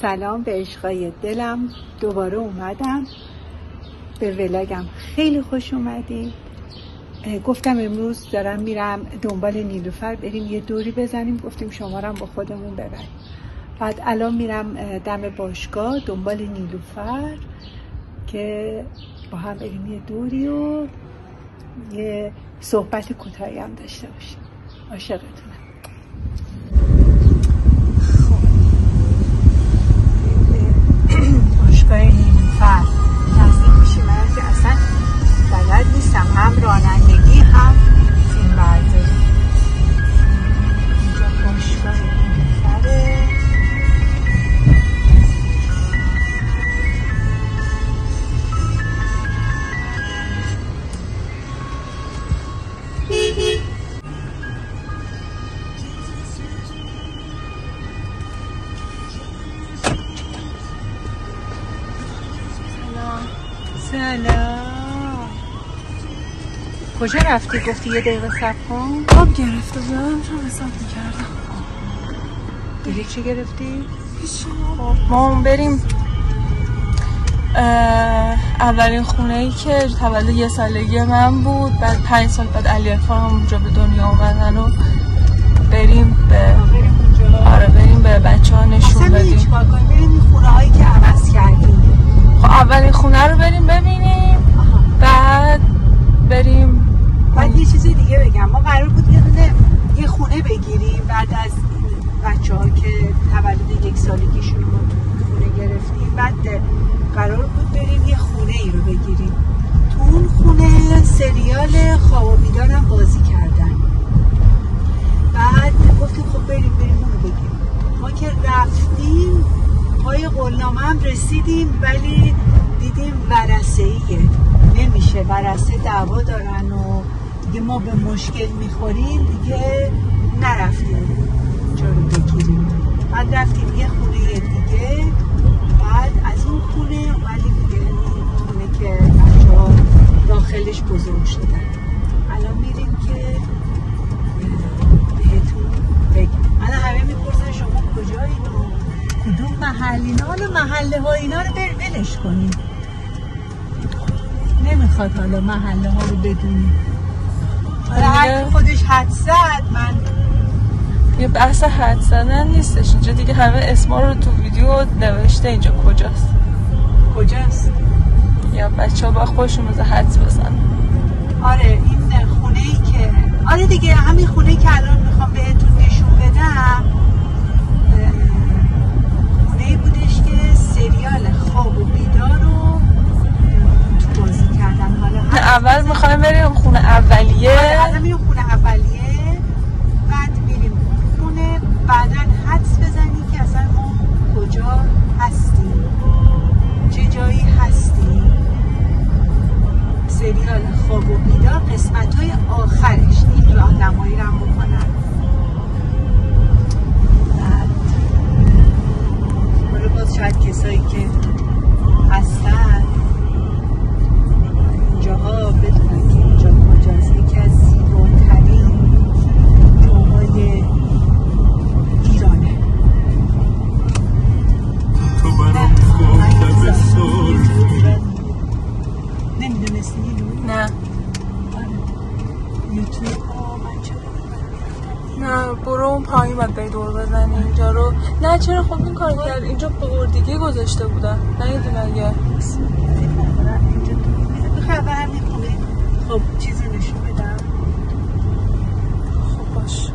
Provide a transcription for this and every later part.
سلام به عشقای دلم. دوباره اومدم. به ولاگم خیلی خوش اومدیم گفتم امروز دارم میرم دنبال نیلوفر بریم یه دوری بزنیم. گفتیم شما با خودمون ببریم. بعد الان میرم دم باشگاه دنبال نیلوفر که با هم بریم یه دوری و یه صحبت کوتاهی هم داشته باشیم. عاشقتونم. سلام. کجا رفتی؟ گفتی یه دقیقه سب کن. آب گرفته بودم چون حساب می‌کردم؟ دیگه چی گرفتی؟ ما بریم. اولین خونه ای که تولد یه سالگی من بود. بعد پنج سال بعد علی هم اونجا به دنیا آمدن و بریم به آره بریم به بچه ها نشون بدیم. بریم خونه هایی که عوض کردیم خب اولین خونه رو بریم ببینیم بعد بریم بعد یه چیز دیگه بگم ما قرار بود یه دونه یه خونه بگیریم بعد از بچه ها که تولد یک سالگیشون رو خونه گرفتیم بعد قرار بود بریم یه خونه ای رو بگیریم تو اون خونه سریال خواب و بیدارم بازی کردن بعد گفتیم خب بریم بریم اونو بگیریم ما که رفتیم پای قولنامه هم رسیدیم ولی دیدیم ورسه ایه نمیشه ورسه دعوا دارن و دیگه ما به مشکل می‌خوریم دیگه نرفتیم. اونجا رو بعد رفتیم یه خونه دیگه بعد از اون خونه ولی دیگه خونه که بچه داخلش بزرگ شدن. الان میریم که بهتون بگیم الان همه می‌پرسن شما کجایی کدوم محل؟ اینا محله ها اینا رو بر ولش کنیم نمی‌خواد حالا محله ها رو بدونیم حالا هر خودش حد زد من یه بحث حد زدن نیستش. اینجا دیگه همه اسما رو تو ویدیو نوشته. اینجا کجاست؟ کجاست؟ یا بچه ها با خودشون روز حدس بزن آره این خونه ای که آره دیگه همین خونه ای که الان می‌خوام بهتون نشون بدم خونه ای بودش که سریال خواب و بیدار اول می‌خوایم بریم خونه اولیه. آره خونه اولیه. کار کرد اینجا بردگی گذاشته بودن. نیدی مگه؟ خبر می‌کنه خب چیزی نشون بدم. خب باش.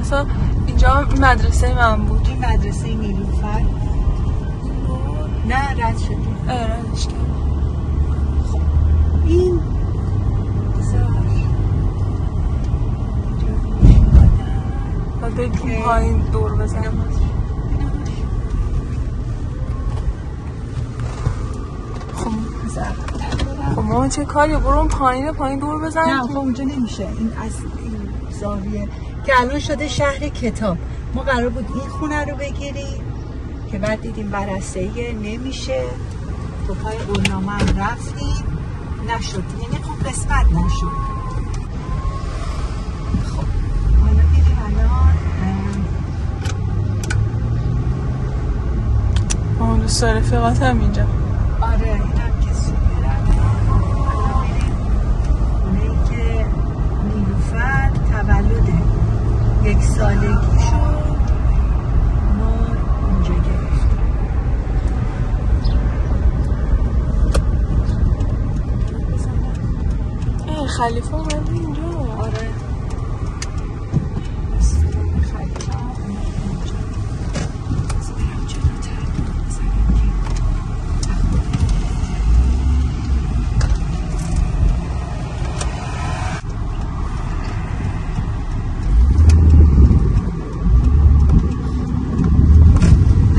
مثلا اینجا مدرسه من بود. این مدرسه نیلوفر. نه رد شدیم ارادش کرد این پایین دور خب خب مامان چه کاری؟ برو اون پایین پایین دور بزن. نه خب اونجا نمیشه. این از این زاویه که الان شده شهر کتاب. ما قرار بود این خونه رو بگیریم که بعد دیدیم برسه نمیشه. تو پای قولنامه هم رفتیم. نشد. یعنی خب قسمت نشد خب حالا میریم دوست رفیقات هم اینجا. آره اینم که خونه ای که نیلوفر تولد یک سالگی شد ما اینجا گرفتیم خلیفه اومده اینجا آره رستوران خلیفه هم اومد اینجا. بذار برم جلوتر. مثلا که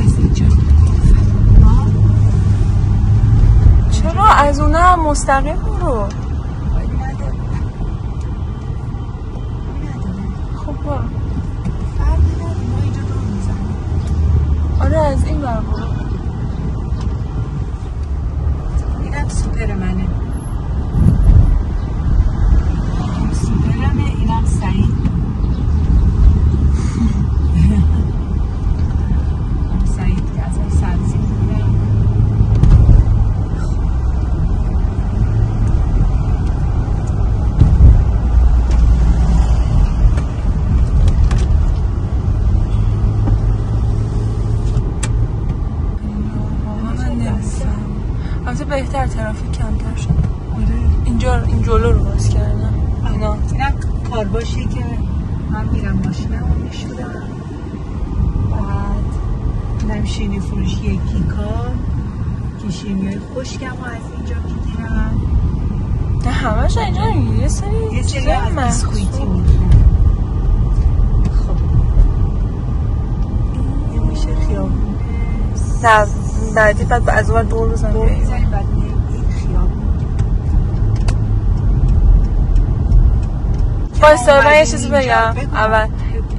از اینجا ها؟ چرا هم مستقیم برو. خب. آره از این بر برو اینم سوپر منه اینم سوپرمه اینم سعید اینم سعید که ازش سبزی می‌گیرم من نمی‌فهمم. بهتر ترافیک کمتر شد. اینجا این جلو رو باز کردم. اینا. اینم کارباشی که من میرم ماشینم رو میشورم. بعد اینم شیرینی فروشی کیکا که شیرینی های خشکم رو از اینجا می‌گیرم. نه همش اینجا می‌گیری یه سری یه سری چیزای از بیسکویتی مخصوص. می‌گیرم خب. این میشه خیابون. بعدی بعد از ور دور بزن دور بیای. می‌زنیم بعد میریم این خیابون وایسا من یه چیزی. بگم. اول.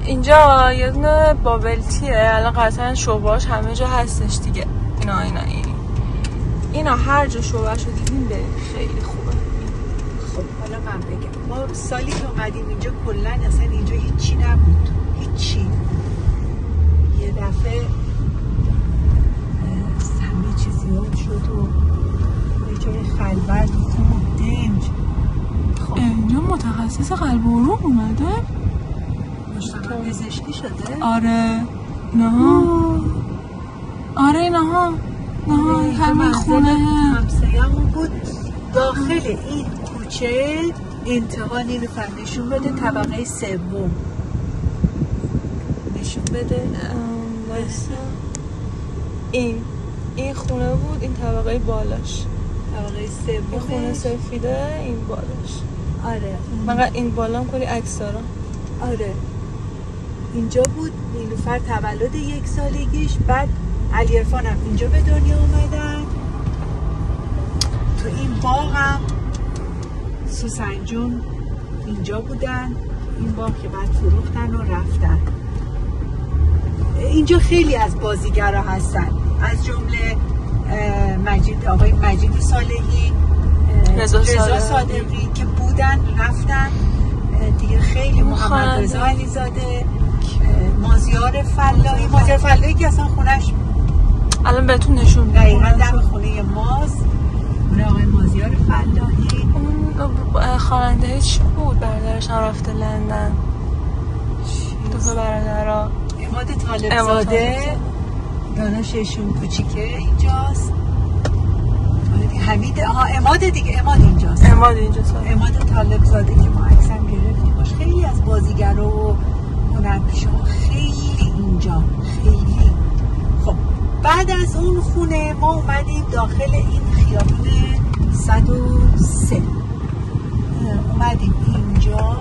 اینجا یه دونه بابلتیه. الان قطعا شعبهاش همه جا هستش دیگه. اینا اینا این. اینا هر جا شعبهش رو برید خیلی خوبه. خب حالا من بگم. ما سالی که اومدیم اینجا کلا اصلا اینجا هیچی نبود. هیچی. یه دفعه همه چی زیاد شد و یه جای خلوت و دنج اینجا متخصص قلب و عروق اومده. پزشکی شده؟ آره. نه آره نه نه همین خونه. همسایه‌مون بود. داخل این کوچه انتها نیلوفر نشون بده طبقه سوم. نشون بده. این این خونه بود این طبقه بالاش. طبقه این خونه سوم سفیده این بالاش. آره. من این بالا هم کلی عکس دارم. آره. اینجا بود نیلوفر تولد یک سالگیش بعد علی هم اینجا به دنیا اومدن. تو این باغ هم سوسن جون اینجا بودن. این باغ که بعد فروختن و رفتن. اینجا خیلی از بازیگرا هستن. از جمله مجید آقای مجید صالحی. رضا صادقی. که بودن رفتن دیگه خیلی اون محمد. رضا علیزاده اه، مازیار فلاحی مازیار فلاحی که اصلا خونش الان بهتون نشون میدم. دقیقا دم خونه ماست خونه آقای مازیار فلاحی اون خواننده چی بود برادرش هم رفته لندن دو تا برادرها اماد طالب زاده. دانششون کوچیکه اینجاست حمید. آها اماد دیگه اماد اینجاست. اماد اینجا سال اماد طالب زاده که ما عکسم گرفتیم. باش خیلی از بازیگرا و هنرپیشه‌ها خیلی اینجا خیلی. خب بعد از اون خونه ما اومدیم داخل این خیابون 103 اه، اومدیم اینجا.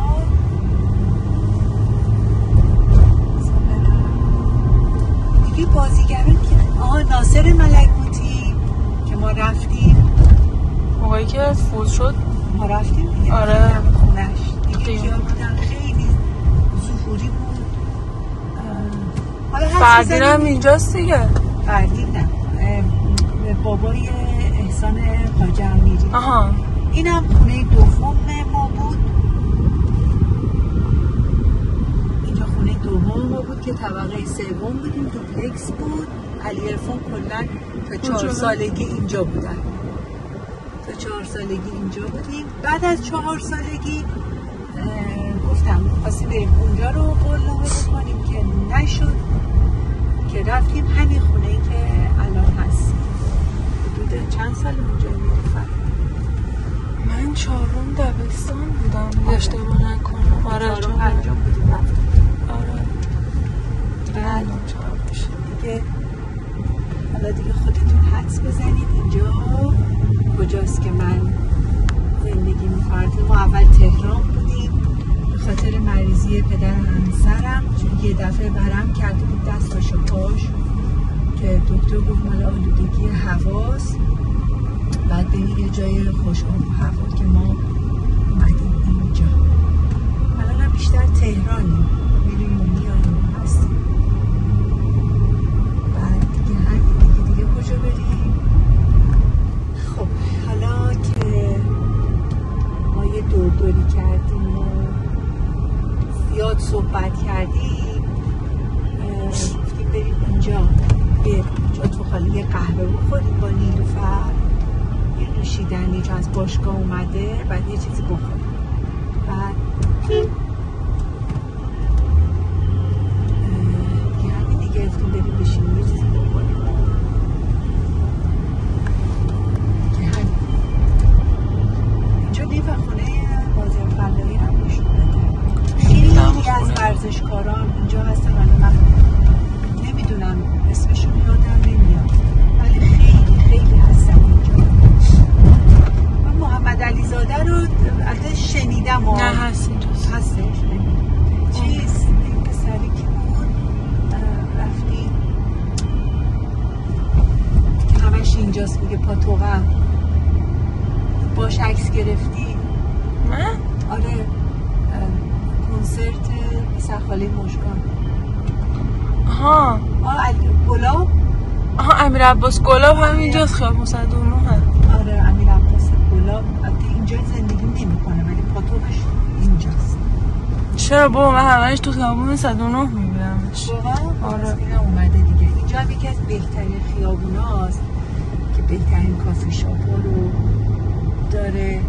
دیگه بازیگران که آها ناصر ملکوتی که ما رفتیم. موقعی که فوت شد ما رفتیم دیگه. آره. خونش دیگه خیلی ظهوری بود. حالا فردین هم اینجاست دیگه. فردین نه. بابای احسان حاج امیری. آها. اینم خونه دوم ما بود. اینجا خونه دوم ما بود که طبقه سوم بودیم. دوپلکس بود. علی ارفان کلا تا چهار سالگی اینجا بودن. تا چهار سالگی اینجا بودیم. بعد از چهار سالگی گفتم خواستیم بریم اونجا رو قلنامه بکنیم که نشد که رفتیم همین خونه که الان هست. حدود چند سال اونجا می‌رفت من چهارم دبستان بودم. اشتباه نکنم. آره چهارم. پنجم بودیم آره. بعد دیگه حالا دیگه خودتون حدس بزنید. اینجا کجاست که من زندگی می‌کردیم ما اول تهران بودیم. به خاطر مریضی پدر همسرم. چون یه دفعه برم کرده بود دستاش و پاش. که دکتر گفت مال آلودگی هواست بعد بریم یه جای خوشگاه هوا که ما اومدیم اینجا. الان بیشتر تهرانیم. میریم بعد دیگه هر دیگه کجا بریم سخاله مشکان. آها. آه گلاب؟ آها امیر عباس گلاب هم اینجاست خیابون 109 هست. آره امیر عباس گلاب. البته اینجا زندگی نمی‌کنه ولی پاتوقش اینجاست. چرا بابا؟ من همش تو خیابون 109 میبینمش. واقعا آره. آره اومده دیگه. اینجا هم یکی از بهترین خیابوناست که بهترین کافی شاپ ها رو داره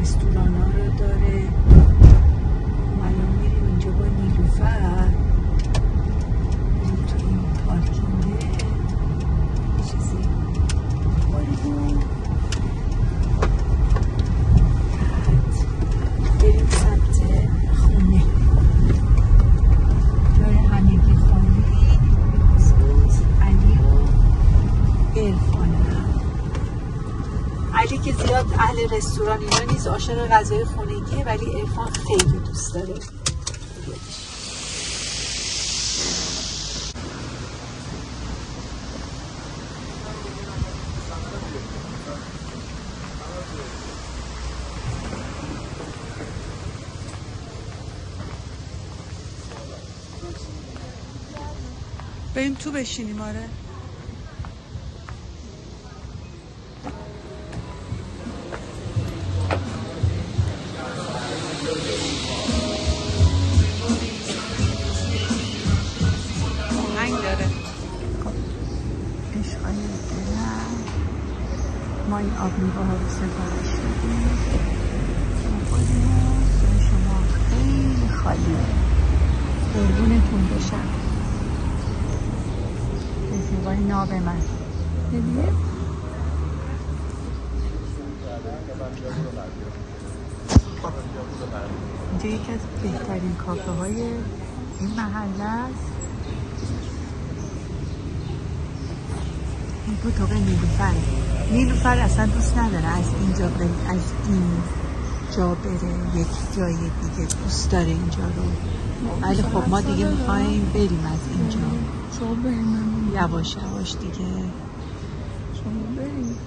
رستوران ها رو داره. رستوران اینا نیست. عاشق غذای خونگیه ولی ارفان خیلی دوست داره. بریم تو بشینیم آره. ما این آب میوه ها رو سفارش شما خیلی خالیه قربونتون بشم. رفیقای ناب من ببینیم اینجا یکی از بهترین کافه های این محله است. این بود آقای نیلوفر نیلوفر اصلا دوست نداره از اینجا بره از این جا بره یک جای دیگه دوست داره اینجا رو. ولی خب ما دیگه می‌خوایم بریم از اینجا. یواش یواش دیگه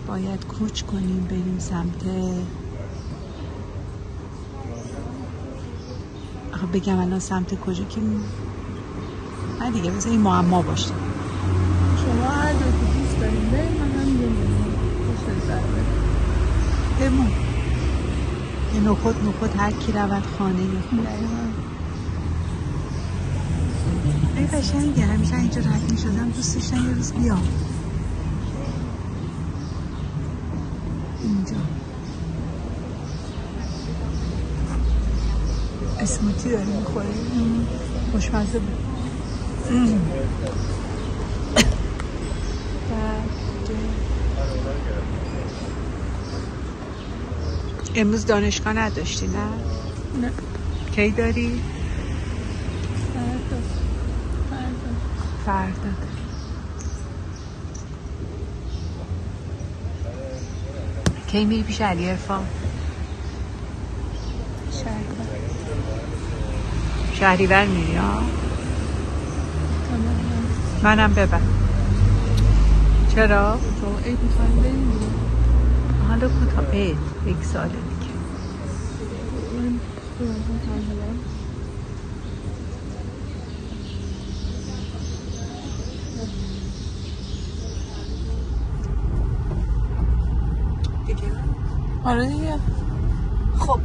باید کوچ کنیم بریم سمت آخه بگم الان سمت کجا که نه دیگه بذار این معما باشه. شما بریم من هم یه بمون. یه نخود نخود هر کی رود خانه خود دقیقا این قشنگه همیشه اینجا رد می شدم دوست داشتم یه روز بیام. اینجا. اسموتی داری می‌خوری خوشمزه بود. امروز دانشگاه نداشتی نه؟ نه کی داری؟ فردا فردا فردا کی میری پیش علی ارفان؟ شهر شهریور میری ها؟ منم ببر چرا؟ شما عید می‌خوایم بریم حالا کوتاه یک سال دیگه. دیگه آره دیگه. خب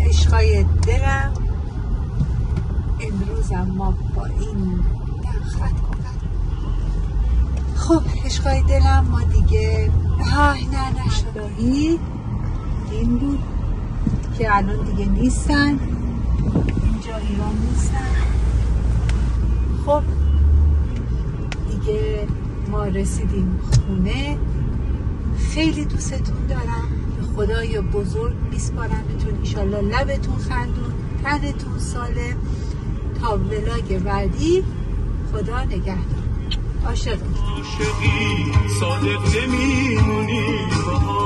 عشقای دلم. امروزم ما با این کنم خب عشقای دلم ما دیگه های نه نه این بود که الان دیگه نیستن. اینجا ایران نیستن. خب دیگه ما رسیدیم خونه. خیلی دوستتون دارم. خدای بزرگ میسپارمتون ایشالله لبتون خندون تنتون سالم. تا ولاگ بعدی خدا نگهدار. عاشقی. صادق نمیمونی. با